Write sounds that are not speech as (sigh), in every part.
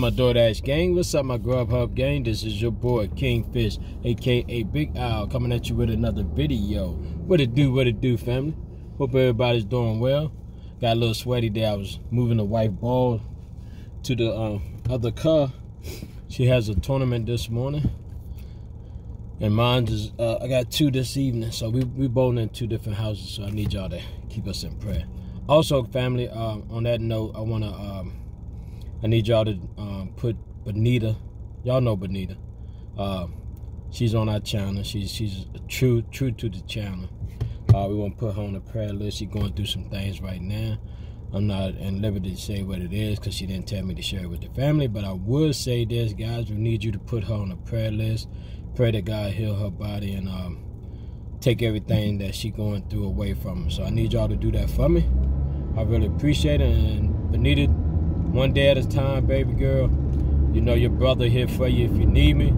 my DoorDash gang? What's up my Grubhub gang? This is your boy Kingfish, aka Big Owl, coming at you with another video. What it do, what it do, family? Hope everybody's doing well. Got a little sweaty there. I was moving the white ball to the um, other car. She has a tournament this morning. And mine is, uh, I got two this evening. So we, we bowling in two different houses. So I need y'all to keep us in prayer. Also, family, uh, on that note, I want to um, I need y'all to um, put Benita. Y'all know Benita. Uh, she's on our channel. She's she's true true to the channel. Uh, we want to put her on the prayer list. She's going through some things right now. I'm not in liberty to say what it is because she didn't tell me to share it with the family. But I would say this, guys. We need you to put her on the prayer list. Pray that God heal her body and um, take everything that she's going through away from her. So I need y'all to do that for me. I really appreciate it. And Benita one day at a time, baby girl. You know your brother here for you if you need me.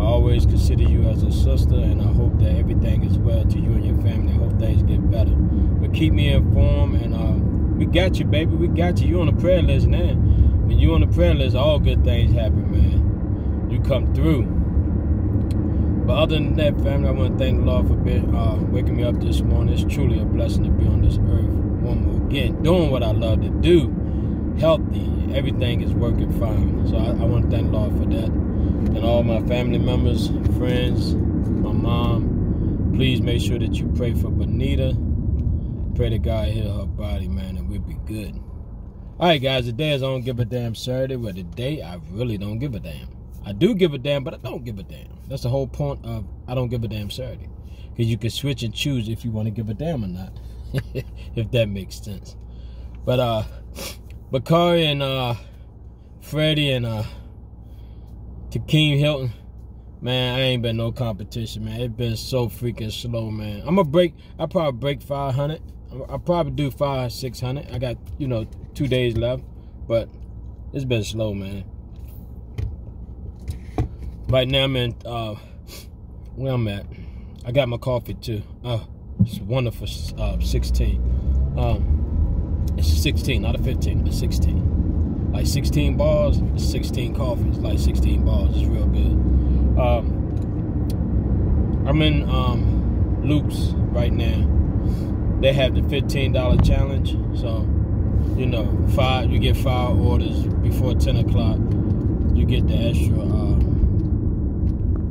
I always consider you as a sister, and I hope that everything is well to you and your family. I hope things get better. But keep me informed, and uh, we got you, baby. We got you. You on the prayer list now. When you on the prayer list, all good things happen, man. You come through. But other than that, family, I want to thank the Lord for being, uh, waking me up this morning. It's truly a blessing to be on this earth one more again, doing what I love to do healthy. Everything is working fine. So I, I want to thank Lord for that. And all my family members, friends, my mom, please make sure that you pray for Benita. Pray that God heal her body, man, and we'll be good. All right, guys, today is I don't give a damn Saturday, but today I really don't give a damn. I do give a damn, but I don't give a damn. That's the whole point of I don't give a damn Saturday. Because you can switch and choose if you want to give a damn or not. (laughs) if that makes sense. But uh Bakari and uh, Freddie and uh, Hilton, man, I ain't been no competition, man. It's been so freaking slow, man. I'm gonna break. I probably break 500. I probably do five, 600. I got you know two days left, but it's been slow, man. Right now I'm in uh, where I'm at. I got my coffee too. Oh, it's wonderful. Uh, 16. Um, it's 16, not a 15, it's 16. Like 16 bars, 16 coffees, like 16 bars. It's real good. Um, I'm in um, Luke's right now. They have the $15 challenge. So, you know, five you get five orders before 10 o'clock. You get the extra uh,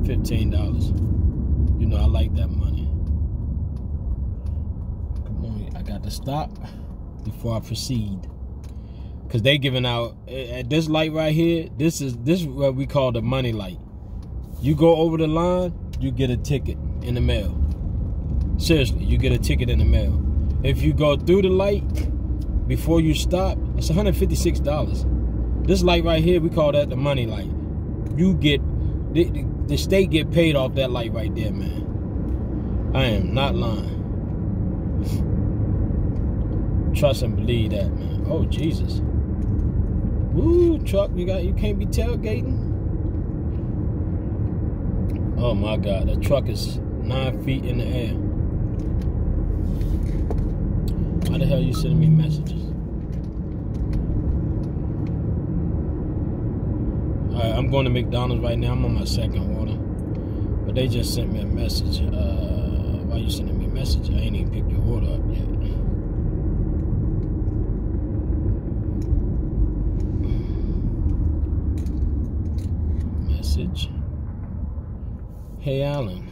$15. You know, I like that money. Come on, I got to stop before I proceed. Cause they giving out at this light right here. This is this is what we call the money light. You go over the line, you get a ticket in the mail. Seriously, you get a ticket in the mail. If you go through the light before you stop, it's $156. This light right here, we call that the money light. You get the, the state get paid off that light right there, man. I am not lying. Trust and believe that, man. Oh, Jesus. Woo, truck, you got you can't be tailgating. Oh my God, that truck is nine feet in the air. Why the hell are you sending me messages? Alright, I'm going to McDonald's right now. I'm on my second order. But they just sent me a message. Uh, why you sending me a message? I ain't even picked your order up yet. Message. Hey Alan,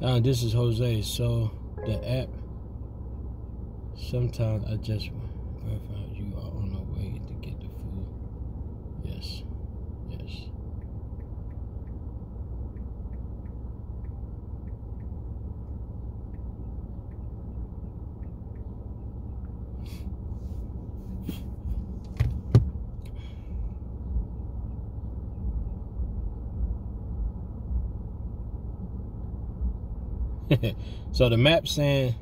uh, this is Jose. So the app, sometimes I just So the map saying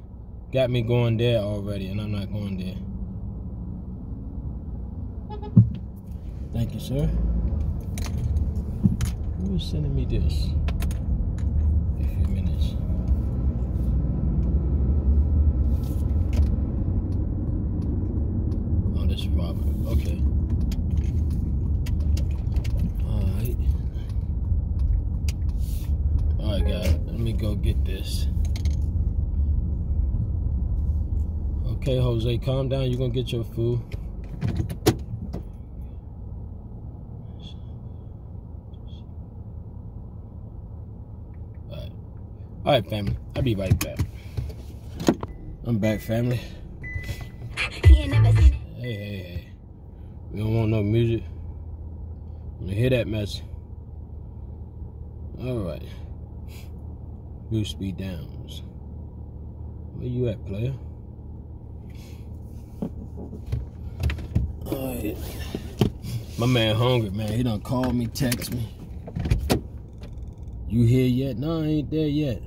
got me going there already, and I'm not going there. Thank you, sir. Who is sending me this? A few minutes. Oh, this is Robert. Okay. Alright. Alright, guys. Let me go get this. Okay, Jose, calm down. You're gonna get your food. Alright. Alright, family. I'll be right back. I'm back, family. Hey, hey, hey. We don't want no music. You hear that mess? Alright. Bruce B. Downs. Where you at, player? My man hungry, man. He done called me, text me. You here yet? No, I ain't there yet.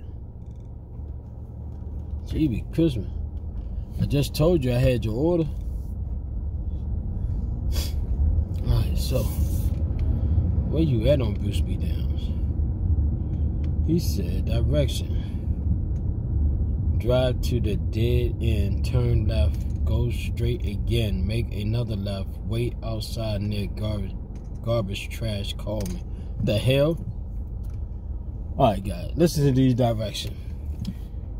Gee, Christmas. I just told you I had your order. Alright, so where you at on Bruce B. Downs? He said direction. Drive to the dead end, turn left, go straight again, make another left, wait outside near garbage garbage trash, call me. The hell? Alright guys, listen to these directions.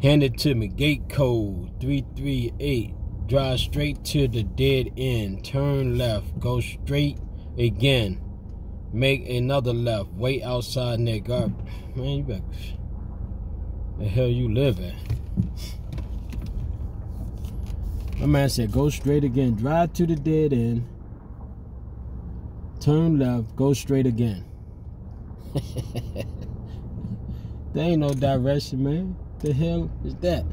Hand it to me. Gate code 338. Drive straight to the dead end. Turn left. Go straight again. Make another left. Wait outside near garbage. Man, you better. The hell you live at? My man said, go straight again. Drive to the dead end. Turn left. Go straight again. (laughs) there ain't no direction, man. The hell is that?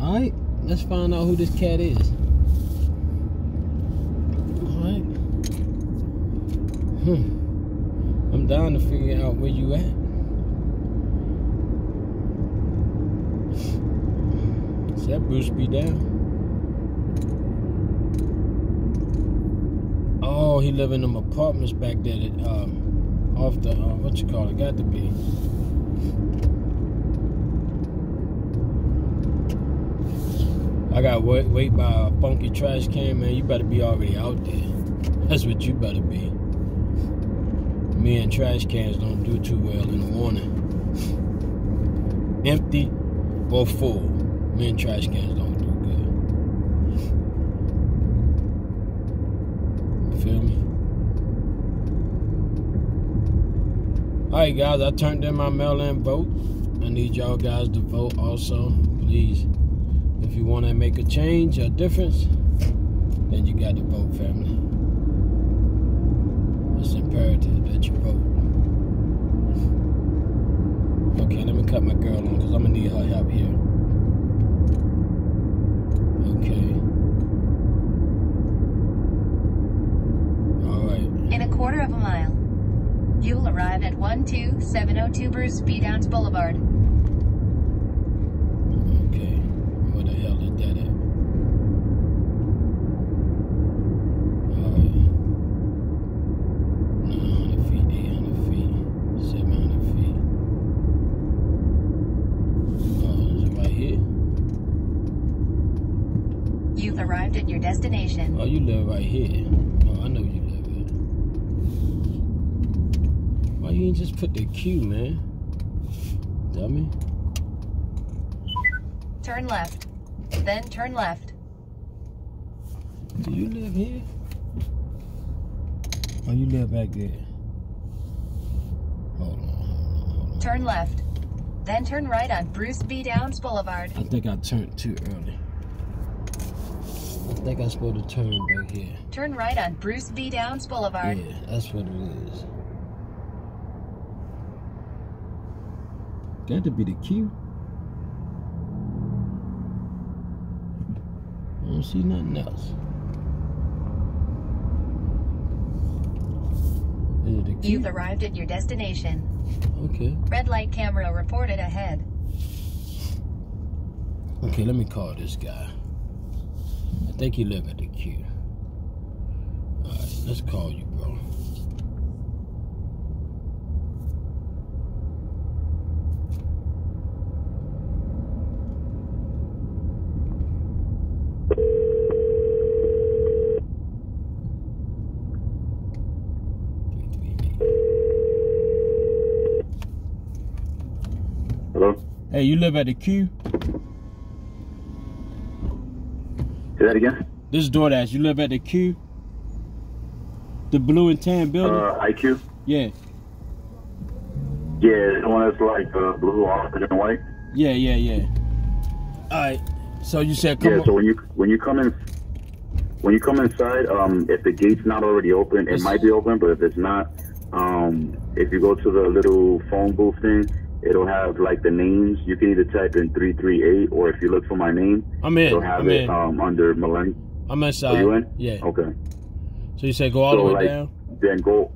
Alright, let's find out who this cat is. Alright. Hmm. I'm down to figure out where you at. That Bruce B. Down? Oh, he live in them apartments back there that, um, off the, uh, what you call it, got to be. I got wait, wait by a funky trash can, man. You better be already out there. (laughs) That's what you better be. Me and trash cans don't do too well in the morning. (laughs) Empty or full. Me and trash cans don't do good. You feel me? Alright guys, I turned in my mail-in vote. I need y'all guys to vote also, please. If you want to make a change, a difference, then you got to vote, family. It's imperative that you vote. Okay, let me cut my girl on because I'm going to need her help here. Okay. All right. In a quarter of a mile, you'll arrive at 12702 Bruce B. Downs Boulevard. Okay. Where the hell is that at? Alright. 900 feet, 800 feet, 700 feet. Oh, is it right here? You've arrived at your destination. Oh, you live right here. Oh, I know you live here. Why you ain't just put the Q, man? Dummy. Turn left. Then turn left. Do you live here? Oh, you live back there. Hold on, hold on, hold on. Turn left. Then turn right on Bruce B. Downs Boulevard. I think I turned too early. I think I'm supposed to turn back here. Turn right on Bruce B. Downs Boulevard. Yeah, that's what it is. Got to be the Q. I don't see nothing else. Is it the Q? You've arrived at your destination. Okay. Red light camera reported ahead. Okay, let me call this guy. I think he live at the Q. Alright, let's call you, bro. Three, three, eight. Hey, you live at the Q? Say that again. This is DoorDash. You live at the Q? The blue and tan building? Uh, IQ. yeah. Yeah, the one that's like uh, blue, orange, and white. Yeah, yeah, yeah. All right. So you said come yeah. on. So when you when you come in, when you come inside, um, if the gate's not already open, it might be open. But if it's not, um, if you go to the little phone booth thing, it'll have like the names. You can either type in three three eight, or if you look for my name, I'm in. it'll have I'm it in. um under Millennium. I'm inside. Are you in? Yeah. Okay. So you said go all so the way like down? then go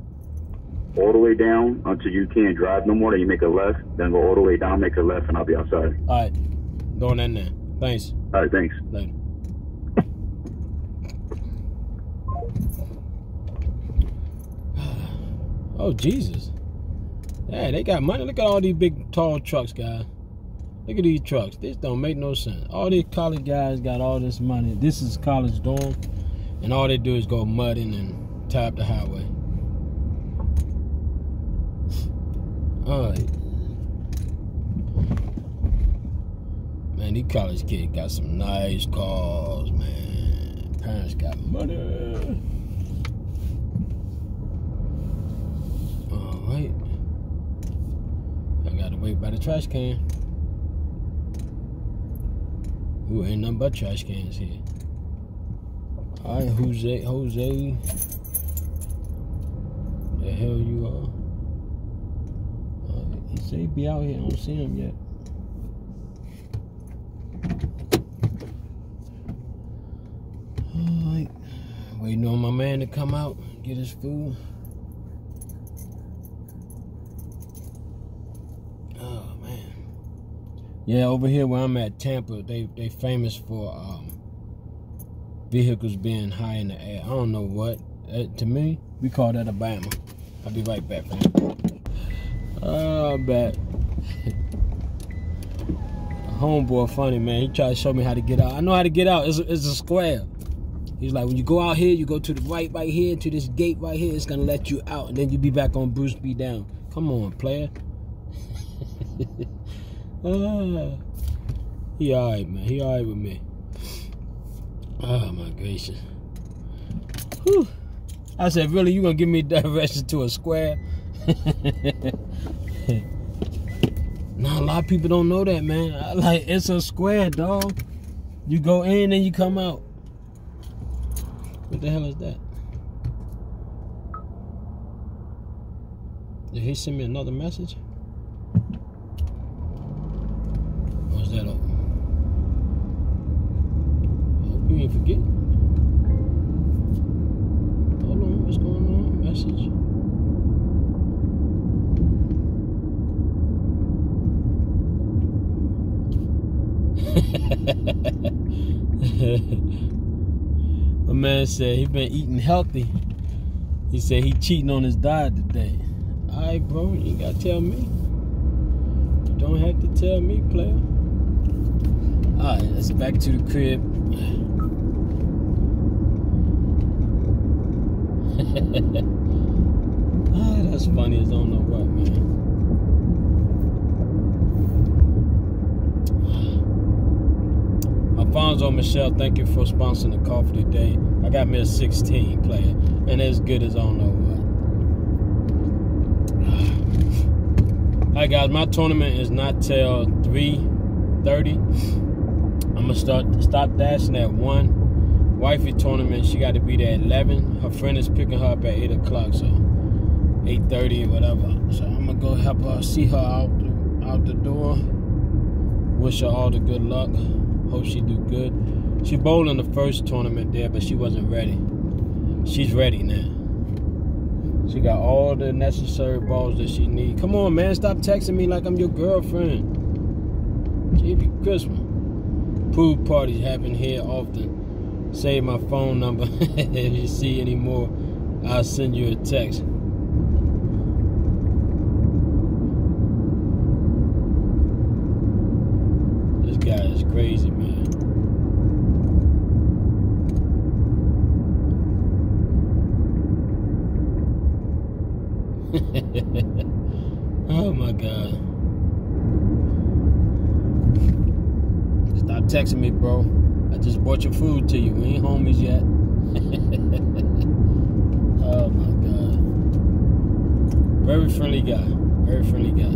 all the way down until you can't drive no more. Then you make a left. Then go all the way down, make a left, and I'll be outside. All right. Going in there. Thanks. All right. Thanks. Later. (sighs) Oh Jesus! Yeah, they got money. Look at all these big, tall trucks, guys. Look at these trucks. This don't make no sense. All these college guys got all this money. This is college dorm, and all they do is go mudding and up the highway. All right. Man, these college kids got some nice cars, man. Parents got money. All right. Wait by the trash can. Ooh, ain't nothing but trash cans here. All right, Jose, Jose. The hell you are? Uh, he he be out here. I don't see him yet. Alright. Waiting on my man to come out, get his food. Oh man. Yeah, over here where I'm at, Tampa, they they famous for um, vehicles being high in the air. I don't know what. To me, we call that Alabama. I'll be right back, man. Oh, I'm back. (laughs) homeboy funny man. He tried to show me how to get out. I know how to get out. It's a, it's a square. He's like, when you go out here, you go to the right right here to this gate right here. It's gonna let you out, and then you be back on Bruce B down. Come on, player. (laughs) ah, he alright, man. He alright with me. Oh my gracious. Whew. I said, really, you gonna give me (laughs) directions to a square? (laughs) No, a lot of people don't know that, man. Like it's a square, dog. You go in and you come out. What the hell is that? Did he send me another message? Or is that open? I hope you ain't forget. Hold on, what's going on? Message. Man said he been eating healthy. He said he cheating on his diet today. Alright, bro, you gotta tell me. You don't have to tell me, player. Alright, let's back to the crib. (laughs) ah, that's funny as don't know what, man. Alfonso Michelle, thank you for sponsoring the coffee today. I got me a 16 player, and as good as I don't know what. Alright guys, my tournament is not till 3:30. I'm gonna start stop dashing at one. Wifey tournament, she got to be there at 11. Her friend is picking her up at 8 o'clock, so 8:30 whatever. So I'm gonna go help her see her out the, out the door. Wish her all the good luck. Hope she do good. She bowled in the first tournament there, but she wasn't ready. She's ready now. She got all the necessary balls that she need. Come on, man, stop texting me like I'm your girlfriend. Gee, Christmas. Pool parties happen here often. Save my phone number. (laughs) if you see any more, I'll send you a text. This guy is crazy, man. oh my god. Texting me, bro. I just brought your food to you. We ain't homies yet. (laughs) oh my god. Very friendly guy. Very friendly guy.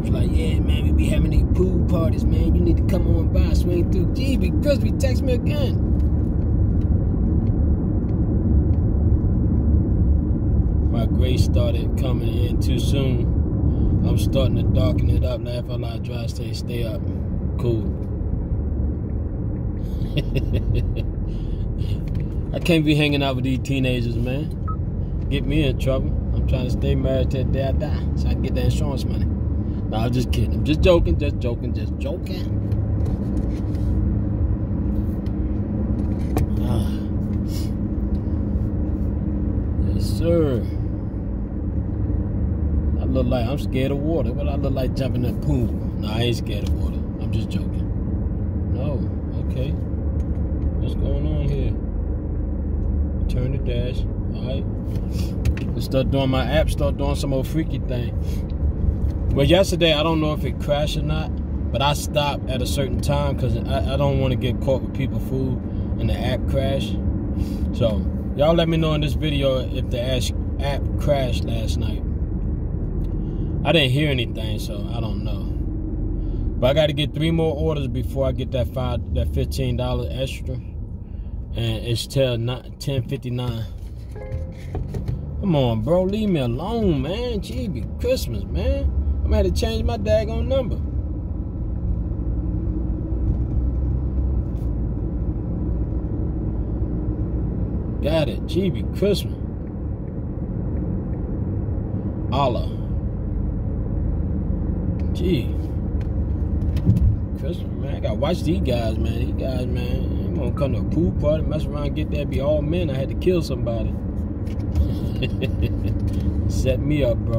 Was like, yeah, man, we be having these pool parties, man. You need to come on by, swing through. GB Crispy, text me again. My gray started coming in too soon. I'm starting to darken it up. Laugh out loud, dry stay, stay up. Cool. I can't be hanging out with these teenagers, man. Get me in trouble. I'm trying to stay married till the day I die so I can get that insurance money. No, I'm just kidding. I'm just joking, just joking, just joking. Ah. Yes, sir. I look like I'm scared of water. What I look like jumping in the pool? No, I ain't scared of water. I'm just joking. No, okay. What's going on here? Turn the dash. Alright. Let's start doing my app, start doing some old freaky thing. Well, yesterday, I don't know if it crashed or not, but I stopped at a certain time because I, I don't want to get caught with people food and the app crash. So, y'all let me know in this video if the app crashed last night. I didn't hear anything, so I don't know. But I got to get three more orders before I get that five, that fifteen dollar extra, and it's till ten fifty nine. Come on, bro, leave me alone, man. Gee, be Christmas, man. I'm gonna have to change my daggone number. Got it. Gee, be Christmas. Allah. Gee. Christmas, man. I gotta watch these guys, man. These guys, man. They gonna come to a pool party, mess around, get there, be all men. I had to kill somebody. (laughs) Set me up, bro.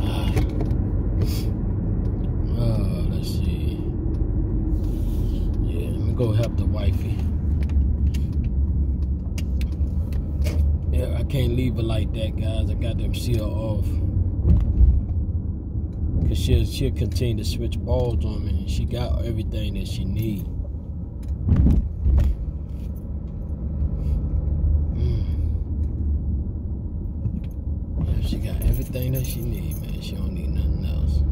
Ah. Oh, let's see. Yeah, let me go help the wifey. Yeah, I can't leave her like that, guys. I got them seal off. She'll she'll continue to switch balls on me. She got everything that she need. Mm. she got everything that she need, man. She don't need nothing else.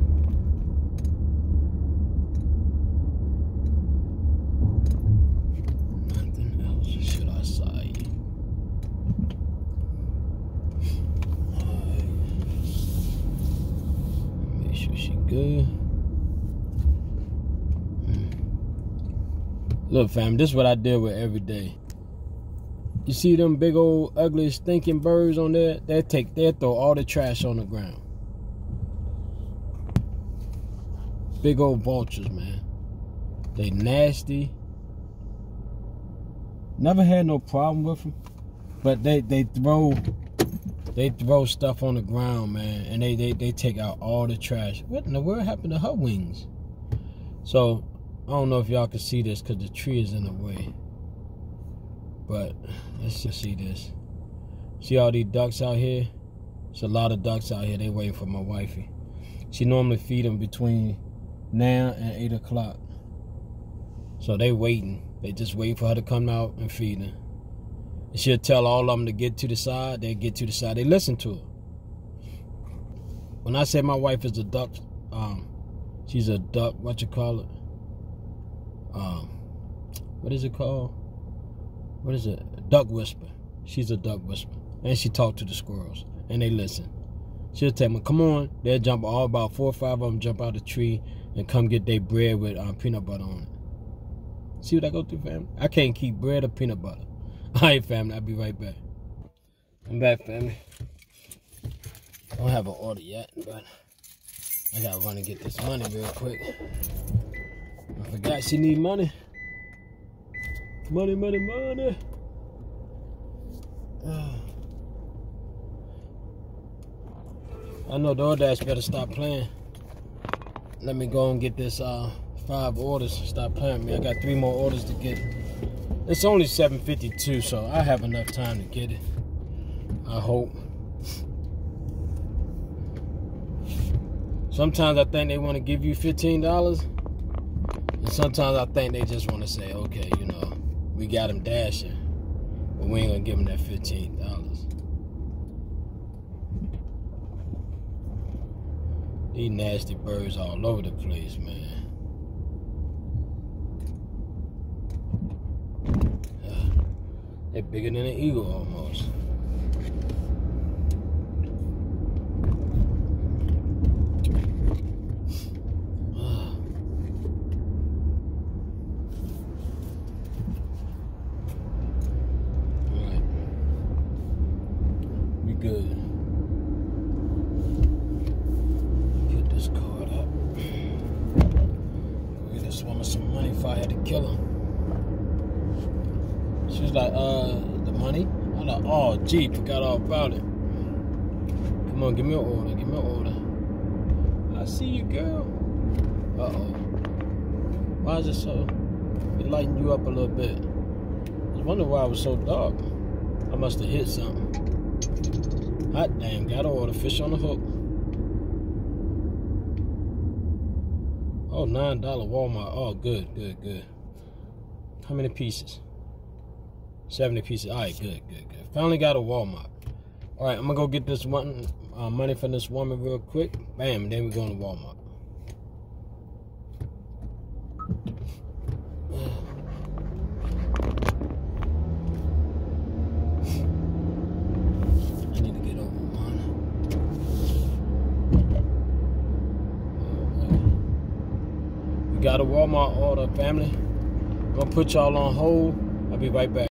Nothing else should I say? Make sure she good. Look, fam, this is what I deal with every day. You see them big old ugly stinking birds on there? They take they throw all the trash on the ground. Big old vultures, man. They nasty. Never had no problem with them, but they they throw they throw stuff on the ground, man, and they they they take out all the trash. What in the world happened to her wings? So I don't know if y'all can see this because the tree is in the way. But let's just see this. See all these ducks out here? It's a lot of ducks out here. They waiting for my wifey. She normally feed them between now and 8 o'clock. So they waiting. They just wait for her to come out and feed them. And she'll tell all of them to get to the side. They get to the side. They listen to her. When I say my wife is a duck, um, she's a duck, what you call it? Um, what is it called? what is it? Duck whisper. She's a duck whisper. And she talk to the squirrels. And they listen. She'll tell them, come on. They'll jump all about four or five of them jump out of the tree and come get their bread with um, peanut butter on it. See what I go through, family? I can't keep bread or peanut butter. (laughs) All right, family. I'll be right back. I'm back, family. I don't have an order yet, but I gotta run and get this money real quick. Forgot she need money. Money, money, money. I know DoorDash better stop playing. Let me go and get this uh, five orders. Stop playing me. I got three more orders to get. It's only 7.52, so I have enough time to get it. I hope. Sometimes I think they want to give you fifteen dollars, and sometimes I think they just want to say, okay, you know, we got them dashing, but we ain't gonna give them that fifteen dollars. These nasty birds all over the place, man. They're bigger than an eagle almost. Alright. We good. Get this card up. Get this woman some money if I had to kill her. She was like, uh, the money? I'm like, oh, gee, forgot all about it. Come on, give me an order, give me an order. I see you, girl. Uh-oh. Why is it so, it lightened you up a little bit? I was wondering why it was so dark. I must have hit something. Hot damn, got an order, fish on the hook. Oh, $9 Walmart. Oh, good, good, good. How many pieces? 70 pieces. All right, good, good, good. Finally got a Walmart. All right, I'm gonna go get this one uh, money from this woman real quick. Bam, then we're going to Walmart. I need to get over. We got a Walmart order, family. I'm gonna put y'all on hold. I'll be right back.